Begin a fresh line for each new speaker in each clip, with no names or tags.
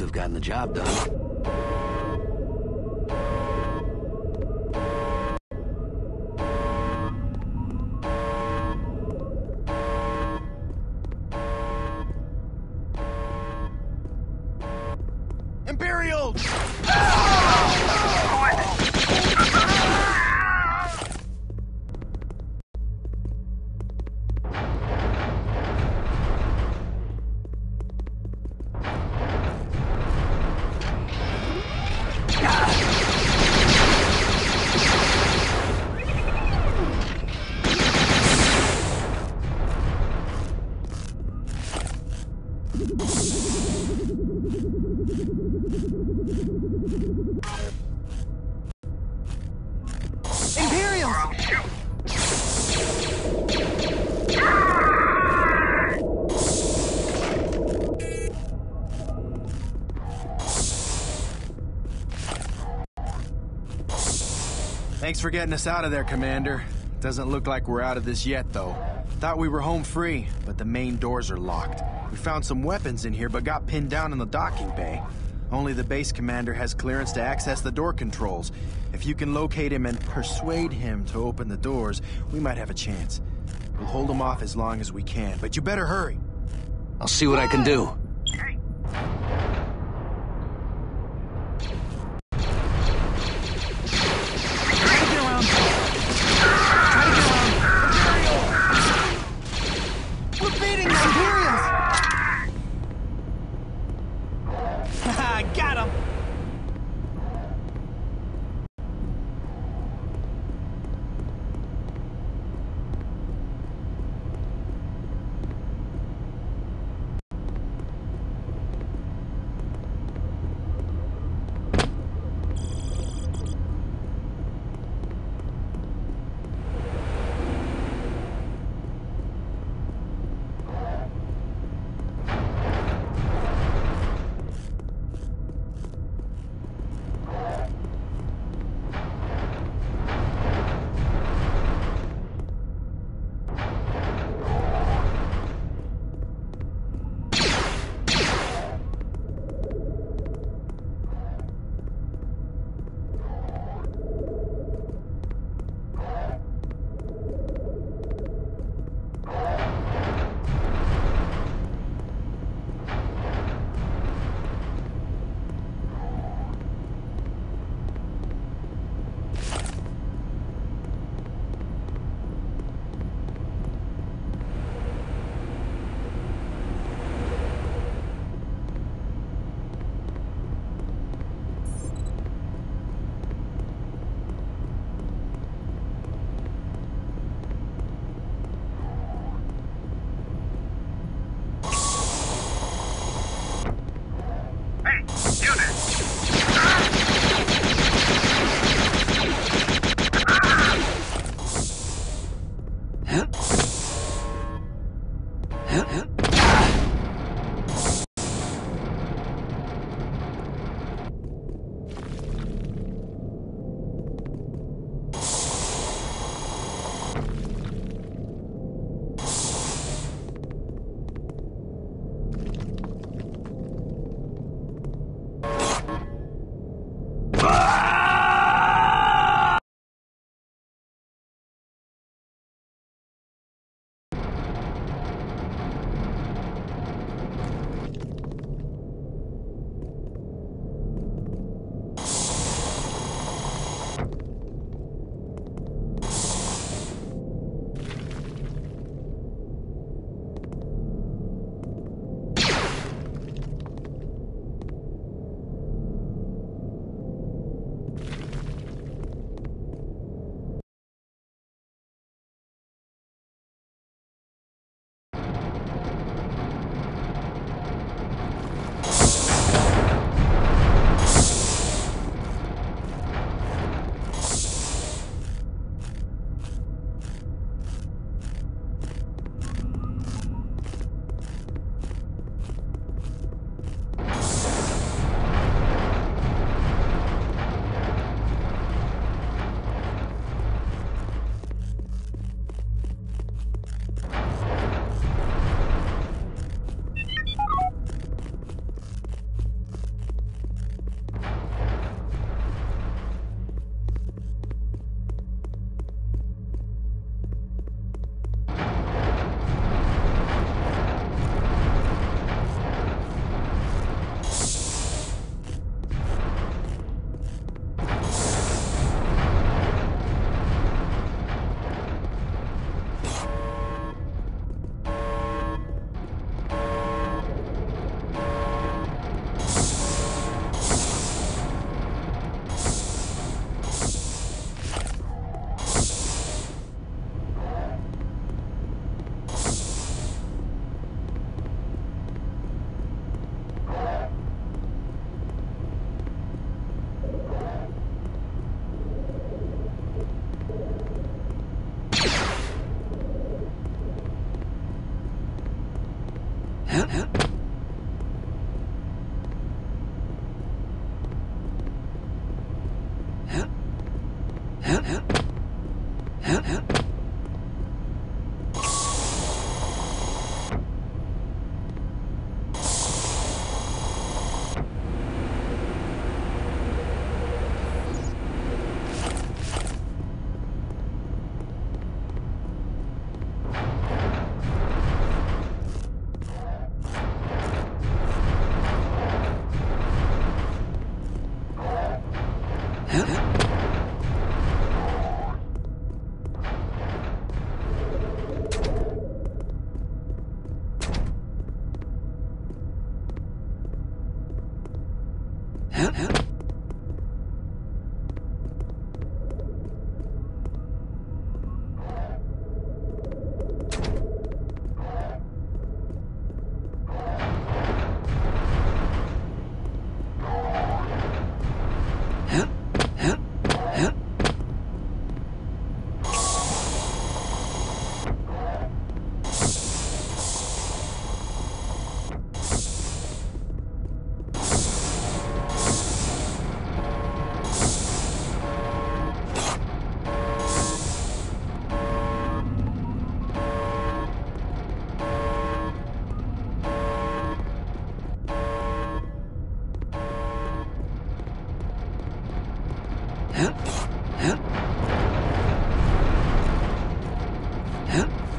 have gotten the job done.
Thanks for getting us out of there, Commander. Doesn't look like we're out of this yet, though. Thought we were home free, but the main doors are locked. We found some weapons in here, but got pinned down in the docking bay. Only the base commander has clearance to access the door controls. If you can locate him and persuade him to open the doors, we might have a chance. We'll hold him off as long as we can, but you better hurry.
I'll see what I can do.
Hey, Huh?
Huh?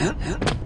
Huh?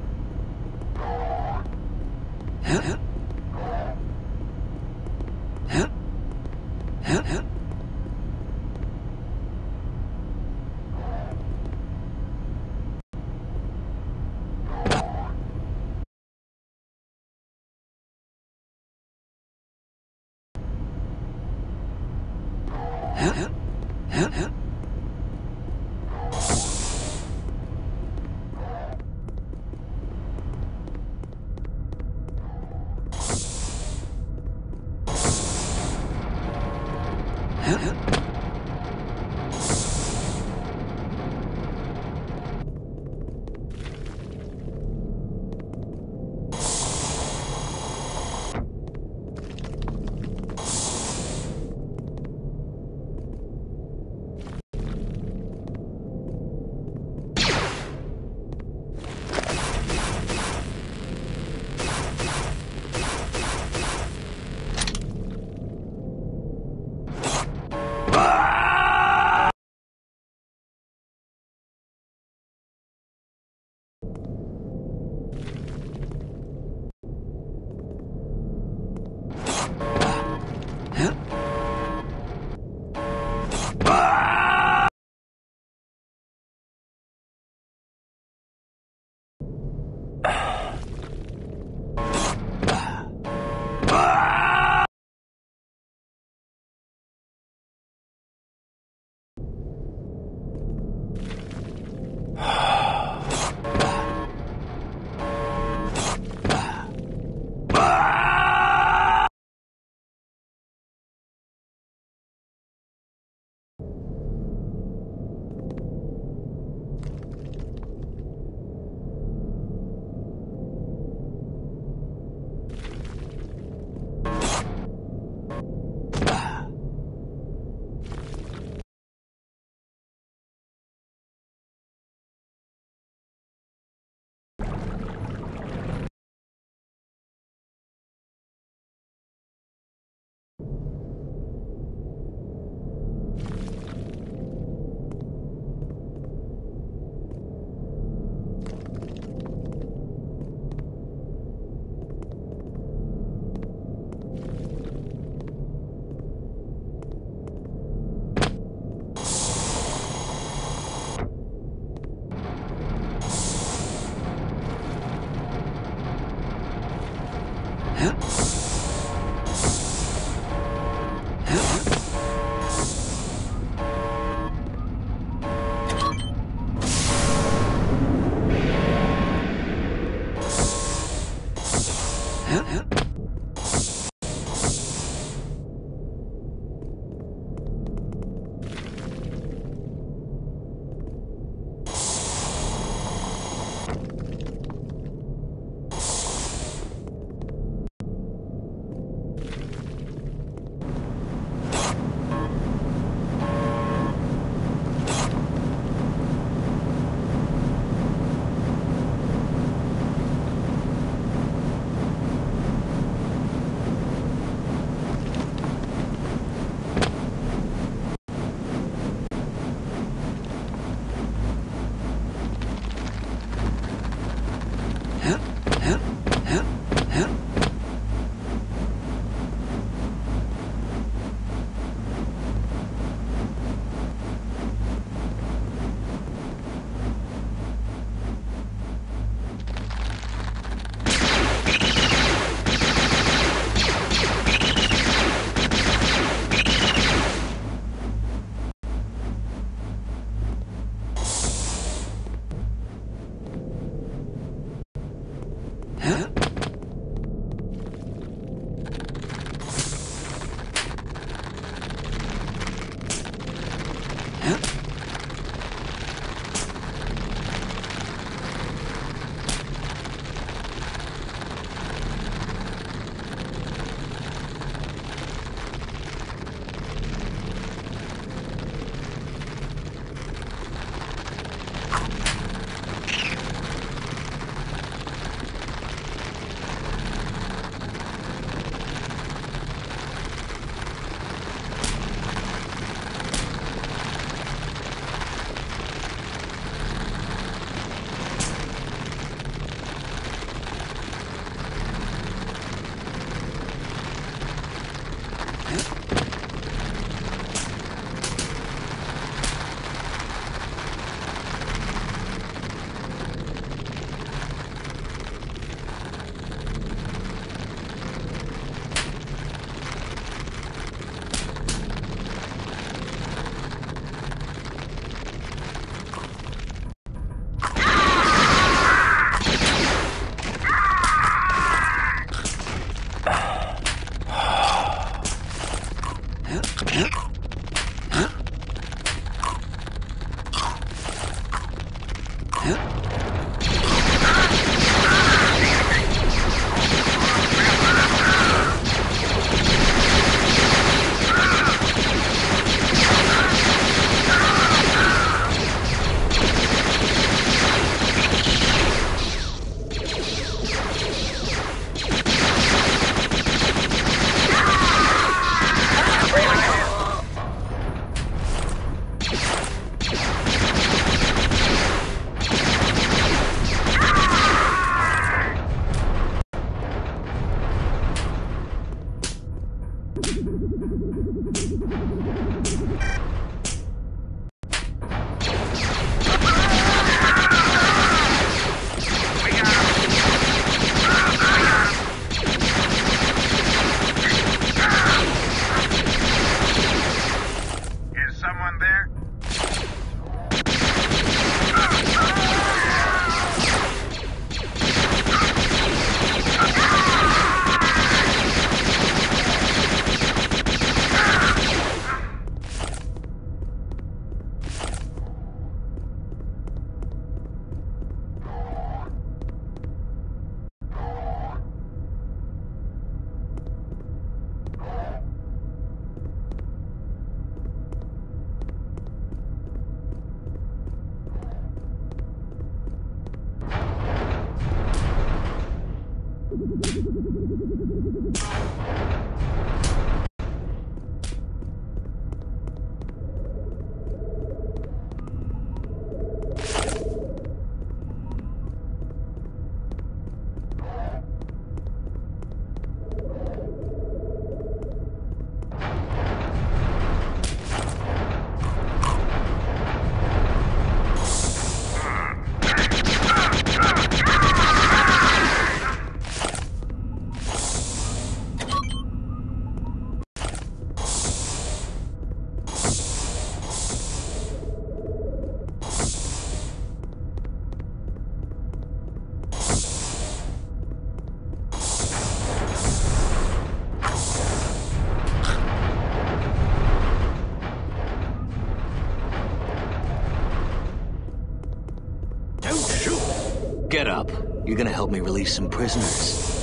You're gonna help me release some prisoners.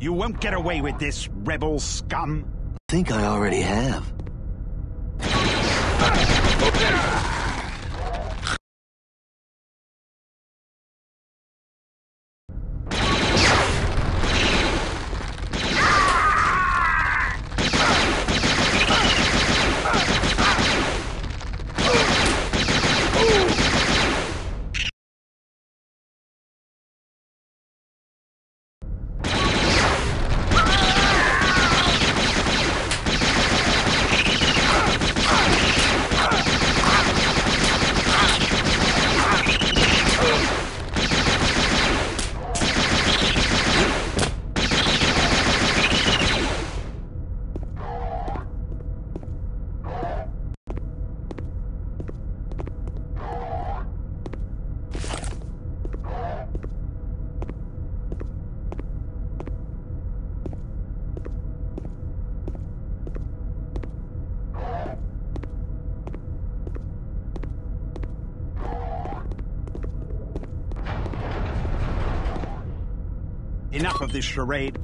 You won't get away with this, rebel scum.
I Think I already have.
Enough of this charade.